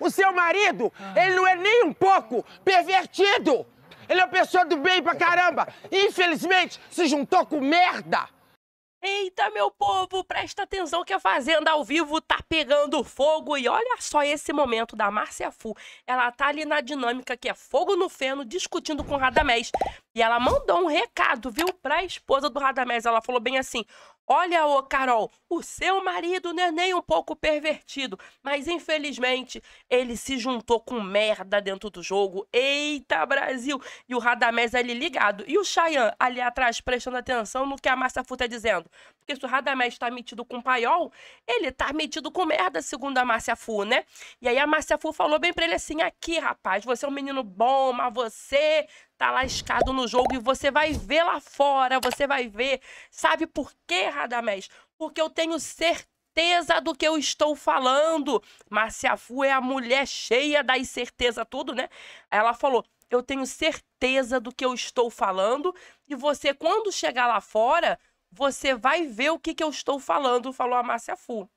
O seu marido, ele não é nem um pouco pervertido. Ele é uma pessoa do bem pra caramba. Infelizmente, se juntou com merda. Eita, meu povo, presta atenção que a Fazenda ao vivo tá pegando fogo. E olha só esse momento da Márcia Fu. Ela tá ali na dinâmica que é fogo no feno, discutindo com o Radamés. E ela mandou um recado, viu, pra esposa do Radamés. Ela falou bem assim: Olha, ô Carol, o seu marido não é nem um pouco pervertido, mas infelizmente ele se juntou com merda dentro do jogo. Eita, Brasil! E o Radamés ali ligado. E o Chayan ali atrás prestando atenção no que a Márcia Fu tá dizendo. Porque se o Radamés tá metido com paiol, ele tá metido com merda, segundo a Márcia Fu, né? E aí a Márcia Fu falou bem pra ele assim: aqui, rapaz, você é um menino bom, mas você tá lascado no jogo e você vai ver lá fora, você vai ver. Sabe por quê, Radamés? Porque eu tenho certeza do que eu estou falando. Márcia Fu é a mulher cheia das certeza tudo, né? Ela falou: "Eu tenho certeza do que eu estou falando e você quando chegar lá fora, você vai ver o que, que eu estou falando", falou a Márcia Fu.